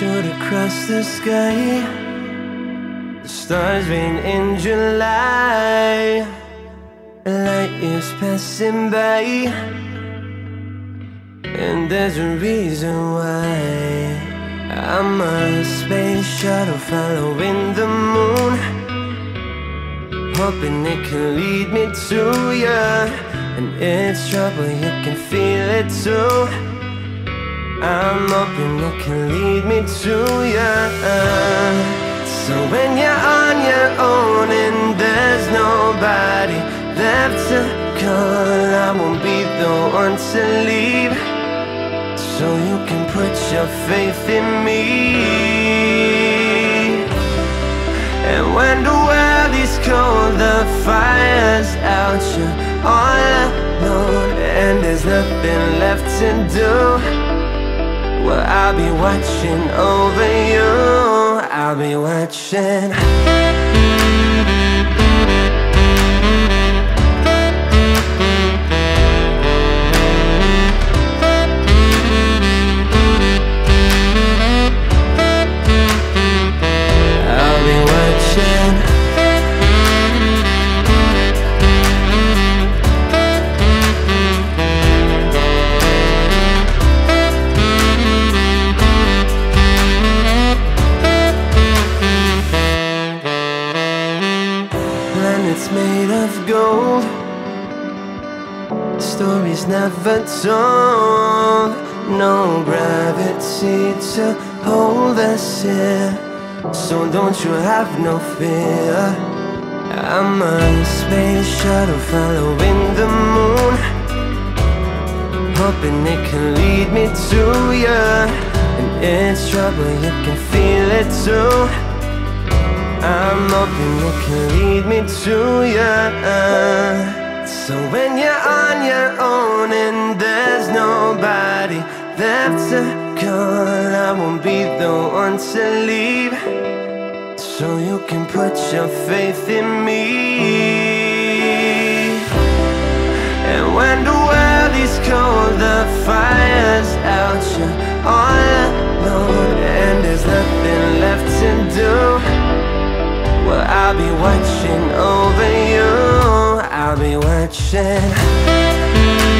shoot across the sky. The stars rain in July. Light years passing by. And there's a reason why. I'm a space shuttle following the moon. Hoping it can lead me to you And it's trouble, you can feel it too I'm hoping it can lead me to you So when you're on your own and there's nobody left to call I won't be the one to leave. So you can put your faith in me. And when the world is cold, the fire's out You're all alone. And there's nothing left to do well, I'll be watching over you. I'll be watching made of gold. Stories never told. No gravity to hold us here. So don't you have no fear. I'm a space shuttle following the moon. Hoping it can lead me to you And it's trouble, you can feel it too I'm hoping you can lead me to you So when you're on your own and there's nobody left to call I won't be the one to leave. So you can put your faith in me. And when the world is cold, the fire's out You're all alone. And there's nothing left to do well, I'll be watching over you. I'll be watching